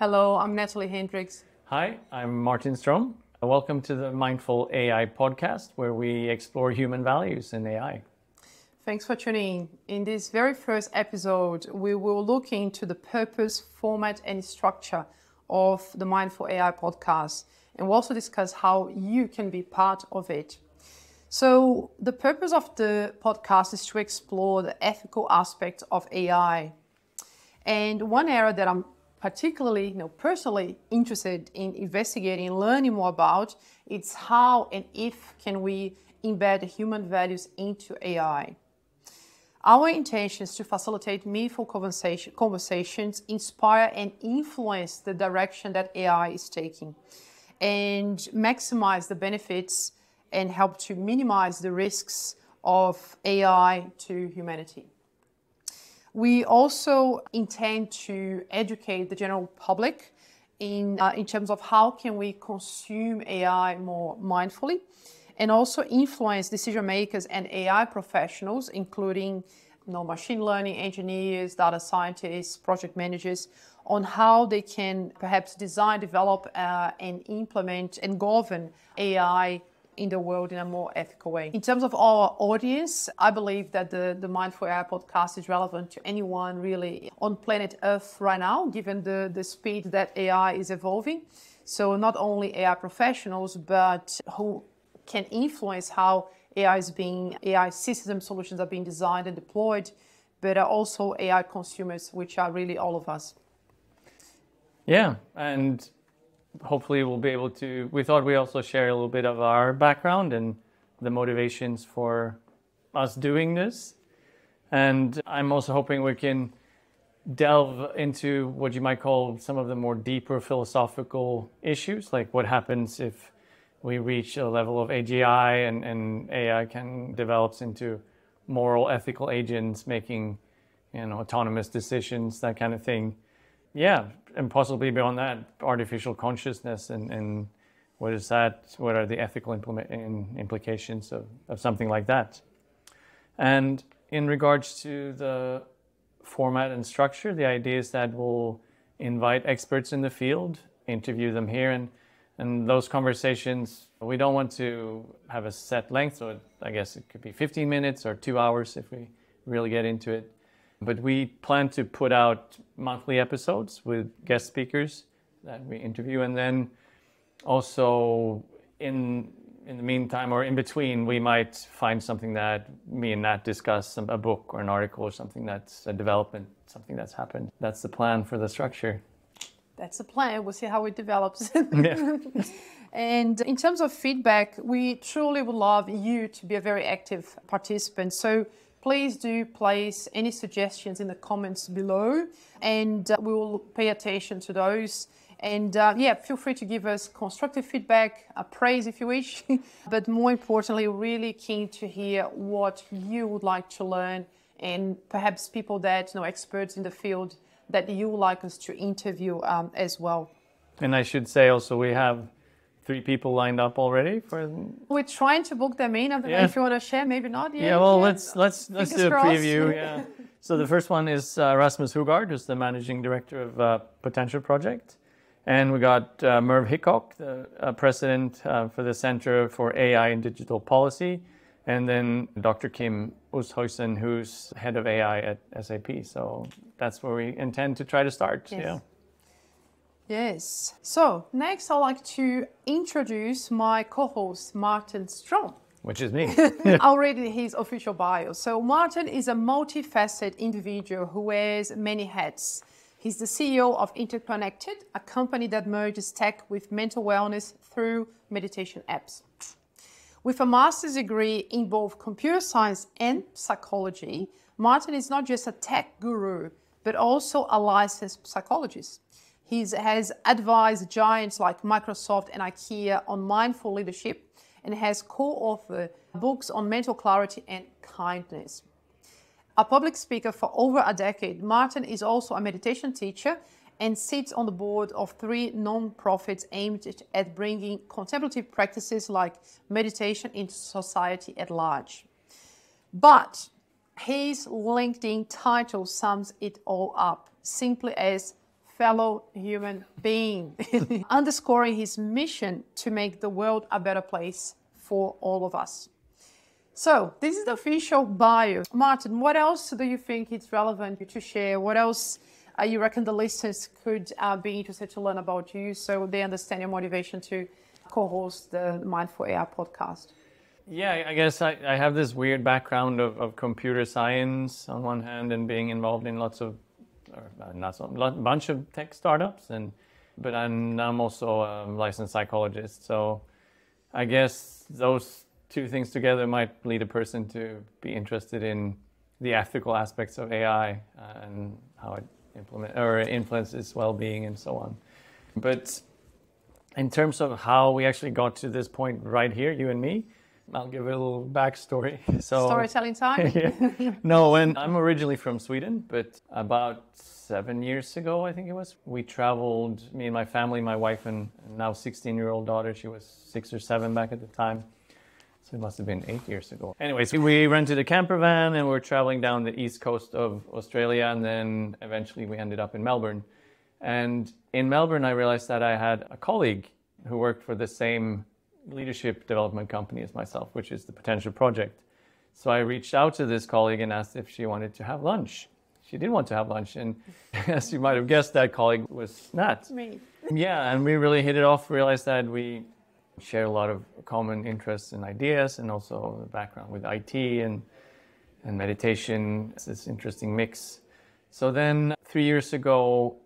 Hello, I'm Natalie Heynderickx. Hi, I'm Martin Strom. Welcome to the Mindful AI podcast, where we explore human values in AI. Thanks for tuning in. In this very first episode, we will look into the purpose, format, and structure of the Mindful AI podcast, and we'll also discuss how you can be part of it. So, the purpose of the podcast is to explore the ethical aspects of AI. And one area that I'm particularly, you know, personally interested in investigating learning more about, it's how and if can we embed human values into AI. Our intention is to facilitate meaningful conversation, conversations, inspire and influence the direction that AI is taking, and maximize the benefits and help to minimize the risks of AI to humanity. We also intend to educate the general public in, uh, in terms of how can we consume AI more mindfully and also influence decision makers and AI professionals, including you know, machine learning engineers, data scientists, project managers, on how they can perhaps design, develop, uh, and implement and govern AI in the world in a more ethical way. In terms of our audience, I believe that the, the Mindful AI podcast is relevant to anyone really on planet Earth right now, given the, the speed that AI is evolving. So not only AI professionals, but who can influence how AI is being AI system solutions are being designed and deployed, but are also AI consumers, which are really all of us. Yeah, and hopefully we'll be able to. We thought we also share a little bit of our background and the motivations for us doing this, and I'm also hoping we can delve into what you might call some of the more deeper philosophical issues, like what happens if we reach a level of AGI and, and AI can develops into moral, ethical agents making, you know, autonomous decisions, that kind of thing. Yeah, and possibly beyond that, artificial consciousness and, and what is that? What are the ethical implications of, of something like that? And in regards to the format and structure, the idea is that we'll invite experts in the field, interview them here, and and those conversations, we don't want to have a set length, so I guess it could be 15 minutes or two hours if we really get into it. But we plan to put out monthly episodes with guest speakers that we interview, and then also in in the meantime or in between, we might find something that me and Nat discuss, some, a book or an article or something that's a development, something that's happened. That's the plan for the structure that's the plan. We'll see how it develops. yeah. and in terms of feedback, we truly would love you to be a very active participant. So please do place any suggestions in the comments below, and uh, we will pay attention to those. And uh, yeah, feel free to give us constructive feedback, a praise if you wish, but more importantly, really keen to hear what you would like to learn and perhaps people that you know experts in the field that you would like us to interview um, as well. And I should say also we have three people lined up already for. We're trying to book them in. I don't yeah. know if you want to share, maybe not. Yeah, yeah well, let's let's let's do a preview. Yeah. so the first one is uh, Rasmus Hougaard, who's the managing director of uh, Potential Project, and we got uh, Merve Hickok, the uh, president uh, for the Center for AI and Digital Policy, and then Dr. Kim Oosthuizen, who's head of AI at SAP. So that's where we intend to try to start. Yes. Yeah. Yes. So next, I'd like to introduce my co-host Martin Strom. Which is me. I'll read his official bio. So Martin is a multifaceted individual who wears many hats. He's the CEO of Interconnected, a company that merges tech with mental wellness through meditation apps. With a master's degree in both computer science and psychology, Martin is not just a tech guru, but also a licensed psychologist. He has advised giants like Microsoft and IKEA on mindful leadership and has co-authored books on mental clarity and kindness. A public speaker for over a decade, Martin is also a meditation teacher and sits on the board of three non-profits aimed at bringing contemplative practices like meditation into society at large. But his LinkedIn title sums it all up simply as fellow human being, underscoring his mission to make the world a better place for all of us. So, this is the official bio. Martin, what else do you think it's relevant to share? What else uh, you reckon the listeners could uh, be interested to learn about you so they understand your motivation to co host the Mindful AI podcast? Yeah, I guess I, I have this weird background of, of computer science on one hand and being involved in lots of, or uh, not so, a bunch of tech startups, and but I'm, I'm also a licensed psychologist. So I guess those two things together might lead a person to be interested in the ethical aspects of AI uh, and how it implement or influences well-being and so on. But in terms of how we actually got to this point right here, you and me, I'll give a little backstory. So storytelling time. yeah. No, and I'm originally from Sweden, but about seven years ago, I think it was, we traveled. Me and my family, my wife and now 16-year-old daughter. She was six or seven back at the time. So it must have been eight years ago. Anyways, we rented a camper van and we are traveling down the east coast of Australia, and then eventually we ended up in Melbourne. And in Melbourne, I realized that I had a colleague who worked for the same leadership development company as myself, which is the Potential Project. So I reached out to this colleague and asked if she wanted to have lunch. She did want to have lunch, and as you might have guessed, that colleague was Nat. Me. yeah, and we really hit it off. Realized that we share a lot of common interests and ideas, and also the background with IT and and meditation. It's this interesting mix. So then, three years ago,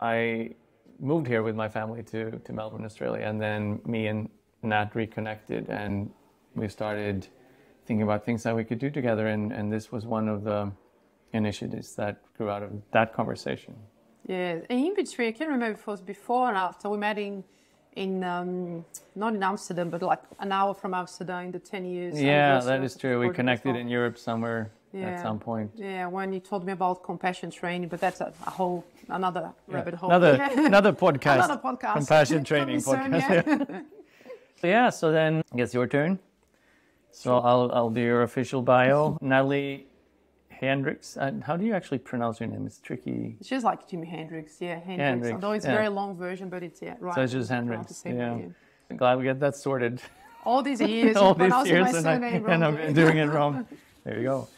I moved here with my family to to Melbourne, Australia, and then me and Nat reconnected, and we started thinking about things that we could do together, and and this was one of the initiatives that grew out of that conversation. Yeah, and in between, I can't remember if it was before and after we met in in um, not in Amsterdam, but like an hour from Amsterdam in the ten years. Yeah, that is true. We connected in Europe somewhere yeah. at some point. Yeah, when you told me about compassion training, but that's a, a whole another yeah. rabbit hole. Another another podcast. another podcast. Compassion training podcast. yeah. yeah. So then, I guess your turn. So sure. I'll I'll do your official bio. Natalie Heynderickx. Uh, how do you actually pronounce your name? It's tricky. It's just like Jimi Hendrix. Yeah, Hendrix. Hendrix Although it's a very long version, but it's yeah, right. So it's just Hendrix. Yeah. I'm glad we got that sorted. All these years, all these years, and, I, and I'm doing it wrong. There you go.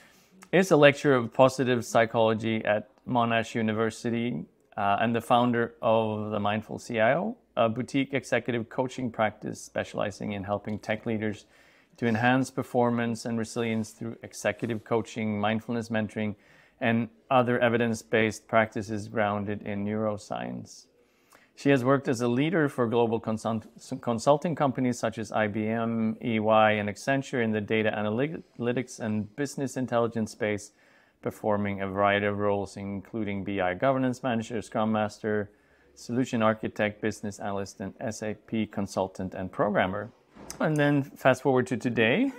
It's a lecturer of positive psychology at Monash University uh, and the founder of the Mindful CIO, a boutique executive coaching practice specializing in helping tech leaders to enhance performance and resilience through executive coaching, mindfulness mentoring, and other evidence based practices grounded in neuroscience. She has worked as a leader for global consult- consulting companies such as IBM, EY, and Accenture in the data analytics and business intelligence space, performing a variety of roles, including BI governance manager, scrum master, solution architect, business analyst, and SAP consultant and programmer. And then fast forward to today,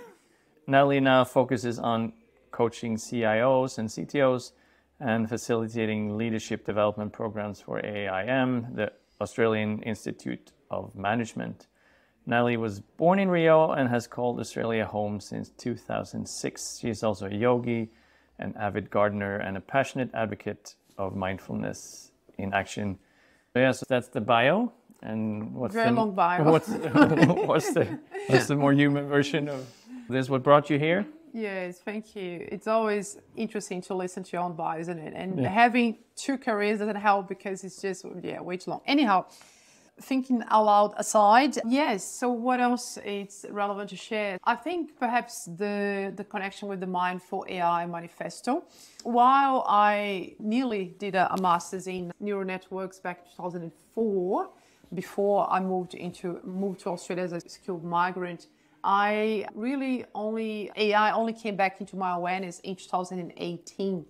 Natalie now focuses on coaching CIOs and CTOs and facilitating leadership development programs for AIM, the Australian Institute of Management. Natalie was born in Rio and has called Australia home since 2006. She is also a yogi, an avid gardener, and a passionate advocate of mindfulness in action. Yeah, so that's the bio. And what's Very the, long bio. What's, what's the what's the more human version of this? What brought you here? Yes, thank you. It's always interesting to listen to your own bio, isn't it? And yeah. having two careers doesn't help because it's just yeah way too long. Anyhow, thinking aloud aside, yes. So what else is relevant to share? I think perhaps the the connection with the Mindful AI Manifesto. While I nearly did a, a master's in neural networks back in 2004 before I moved into moved to Australia as a skilled migrant, I really only AI only came back into my awareness in 2018.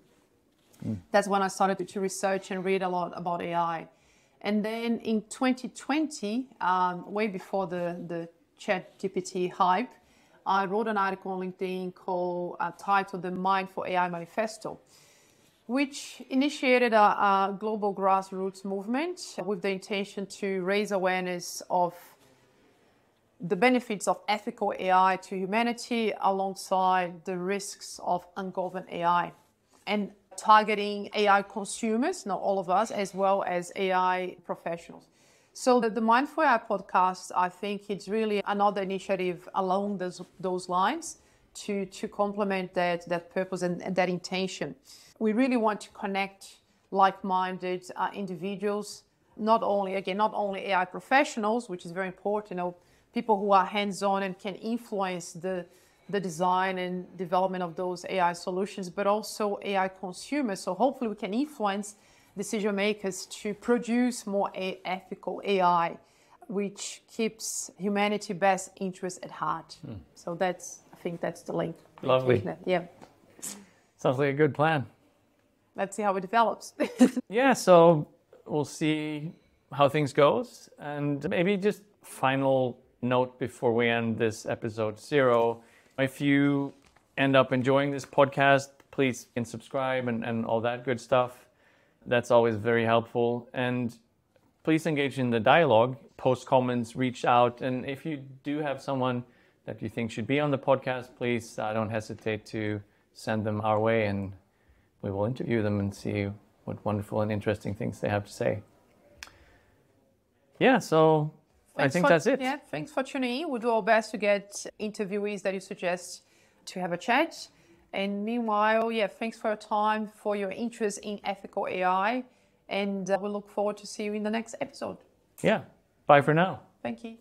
Mm. That's when I started to research and read a lot about AI. And then in 2020, um, way before the, the chat GPT hype, I wrote an article on LinkedIn called uh, titled The Mindful AI Manifesto which initiated a, a, global grassroots movement with the intention to raise awareness of the benefits of ethical AI to humanity alongside the risks of ungoverned AI. And targeting AI consumers, not all of us, as well as AI professionals. So the, the Mindful AI podcast, I think it's really another initiative along those, those lines to, to complement that, that purpose and, and that intention. We really want to connect like-minded uh, individuals, not only, again, not only AI professionals, which is very important, you know, people who are hands-on and can influence the, the design and development of those AI solutions, but also AI consumers. So hopefully we can influence decision makers to produce more a- ethical AI, which keeps humanity' best interest at heart. Mm. So that's, I think that's the link. Lovely. Yeah. Sounds like a good plan. Let's see how it develops. yeah, so we'll see how things goes and maybe just final note before we end this episode zero. If you end up enjoying this podcast, please can subscribe and, and all that good stuff. That's always very helpful. And please engage in the dialogue, post comments, reach out. And if you do have someone that you think should be on the podcast, please uh, don't hesitate to send them our way and we will interview them and see what wonderful and interesting things they have to say. Yeah, so I think for, that's it. Yeah, thanks for tuning in. We'll do our best to get interviewees that you suggest to have a chat. And meanwhile, yeah, thanks for your time, for your interest in ethical AI. And uh, we look forward to see you in the next episode. Yeah. Bye for now. Thank you.